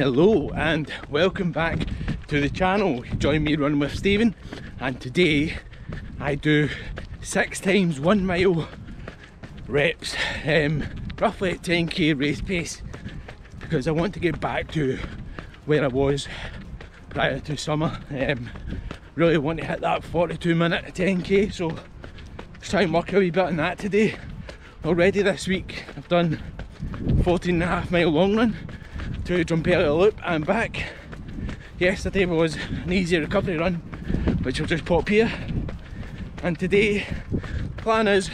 Hello and welcome back to the channel. Join me running with Stephen and today I do six times one mile reps, um, roughly at 10k race pace because I want to get back to where I was prior to summer. Um, really want to hit that 42 minute 10k so let's try and work a wee bit on that today. Already this week I've done 14 and a half mile long run to Drumpellier Loop and back. Yesterday was an easy recovery run which will just pop here. And today plan is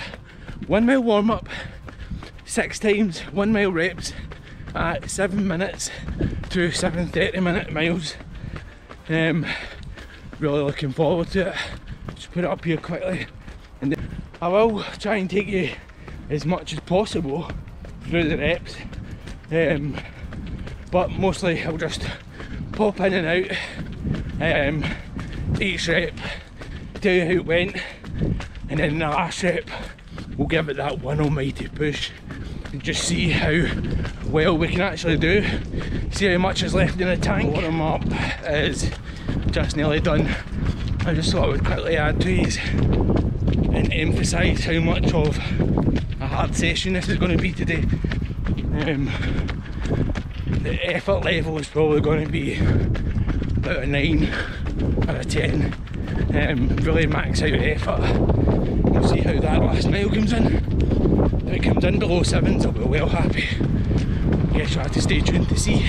one mile warm up six times one mile reps at seven minutes to seven 30 minute miles. Um, really looking forward to it. Just put it up here quickly. And I will try and take you as much as possible through the reps. Um, but mostly I'll just pop in and out um, each rep, tell you how it went and then the last rep we'll give it that one almighty push and just see how well we can actually do. See how much is left in the tank. What I'm up is just nearly done. I just thought I would quickly add to these and emphasise how much of a hard session this is going to be today. Um, the effort level is probably going to be about a 9 out of 10 um, really max out effort. We'll see how that last mile comes in. If it comes in below 7s I'll be well happy. I guess you'll have to stay tuned to see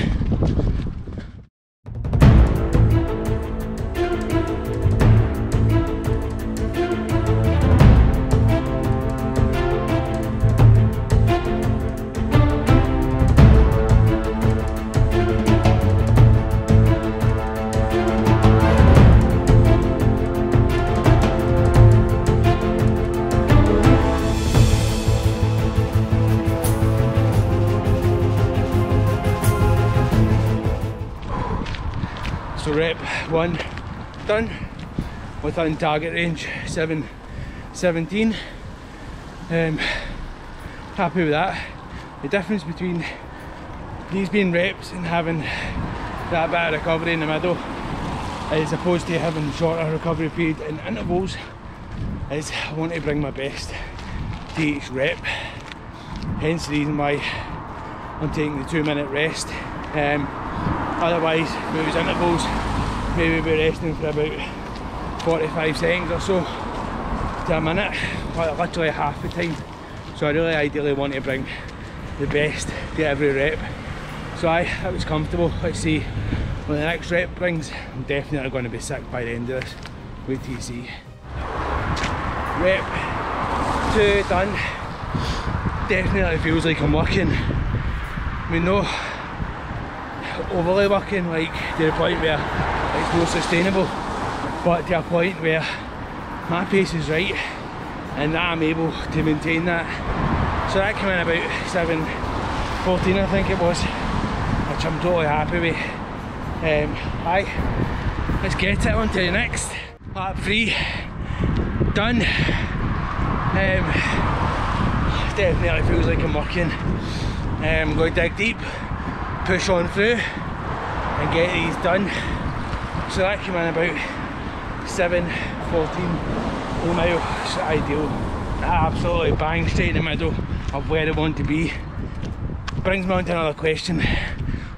So rep one done. Within target range 7 17 um, happy with that. The difference between these being reps and having that bit of recovery in the middle as opposed to having shorter recovery period in intervals is I want to bring my best to each rep. Hence the reason why I'm taking the two minute rest. Um, Otherwise, those intervals, maybe we'll be resting for about 45 seconds or so to a minute, like literally half the time. So I really ideally want to bring the best to every rep. So I, that was comfortable. Let's see when the next rep brings. I'm definitely going to be sick by the end of this. Wait till you see. Rep two done. Definitely feels like I'm working. Mean, no overly working like to the point where it's more sustainable but to a point where my pace is right and that I'm able to maintain that. So that came in about 7.14 I think it was which I'm totally happy with. Um, aye let's get it on to the next. Lap 3 done. Um, definitely feels like I'm working. Um, I'm going to dig deep push on through and get these done. So that came in about 7, 14 miles, ideal. Absolutely bang straight in the middle of where I want to be. Brings me on to another question.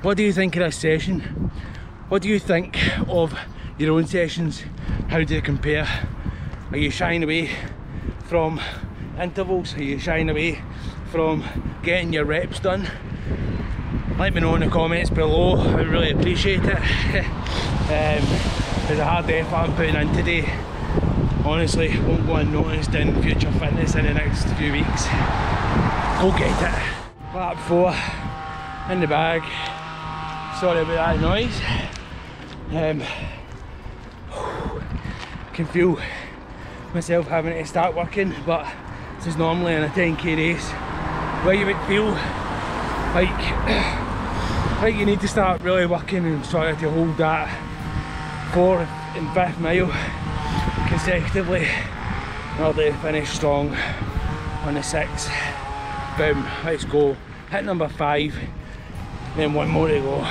What do you think of this session? What do you think of your own sessions? How do they compare? Are you shying away from intervals? Are you shying away from getting your reps done? Let me know in the comments below I really appreciate it. Um, there's a hard effort I'm putting in today. Honestly won't go unnoticed in future fitness in the next few weeks. Go get it. Lap 4 in the bag. Sorry about that noise. Um, can feel myself having to start working but this is normally in a 10k race. Where you would feel like think you need to start really working and trying to hold that fourth and fifth mile consecutively in order to finish strong on the sixth. Boom, let's go. Hit number five, then one more to go.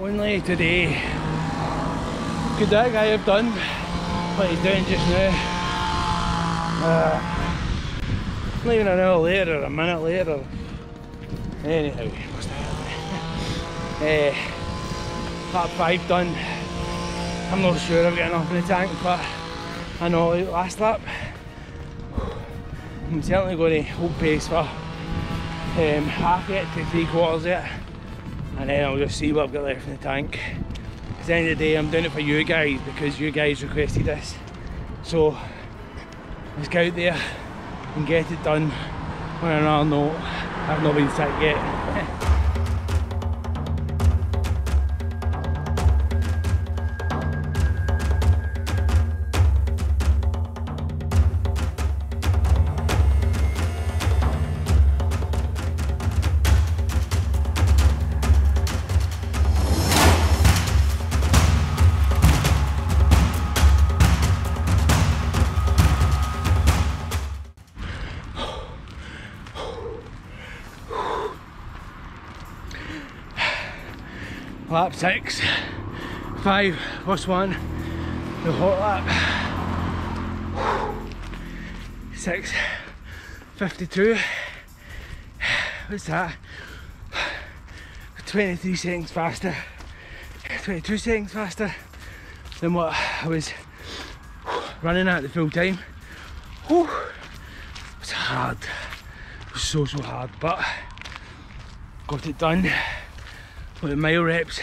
only today could that guy have done what he's doing just now. Uh, not even an hour later a minute later. Anyhow? Uh, 5 done. I'm not sure I've getting up in the tank, but I know last lap. I'm certainly going to hold pace for um, half it to three quarters yet and then I'll just see what I've got left in the tank. At the end of the day I'm doing it for you guys because you guys requested this. So let's go out there and get it done on another note. I've not been sick yet. lap six, five, one, the hot lap, six, 52, what's that, 23 seconds faster, 22 seconds faster than what I was running at the full time. Whew. It was hard, it was so so hard, but got it done with mile reps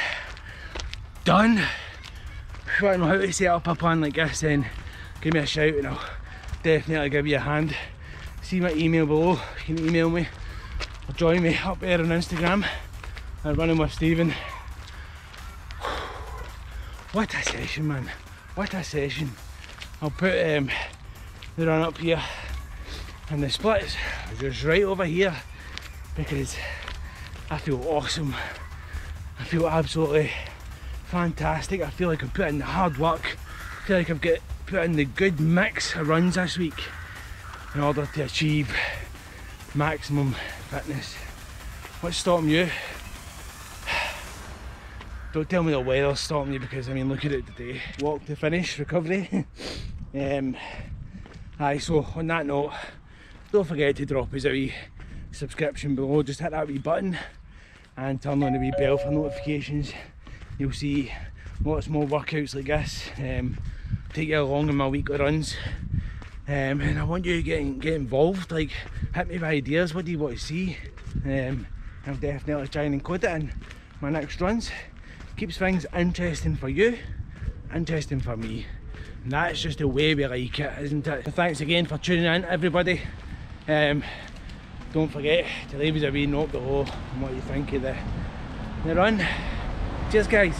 done. If you want to know how to set up a plan like this then give me a shout and I'll definitely give you a hand. See my email below, you can email me or join me up there on Instagram at Running with Stephen. What a session man, what a session. I'll put um, the run up here and the splits just right over here because I feel awesome. I feel absolutely fantastic. I feel like I've put in the hard work. I feel like I've got put in the good mix of runs this week in order to achieve maximum fitness. What's stopping you? Don't tell me the weather's stopping you because I mean look at it today. Walk to finish, recovery. um, aye, so on that note, don't forget to drop us a wee subscription below, just hit that wee button and turn on the wee bell for notifications. You'll see lots more workouts like this. Um, take you along in my weekly runs. Um, and I want you to get, get involved, like hit me with ideas, what do you want to see? Um, I'll definitely try and include it in my next runs. Keeps things interesting for you, interesting for me. And that's just the way we like it, isn't it? Thanks again for tuning in everybody. Um, don't forget to leave us a wee note below on what you think of the, the run. Cheers guys.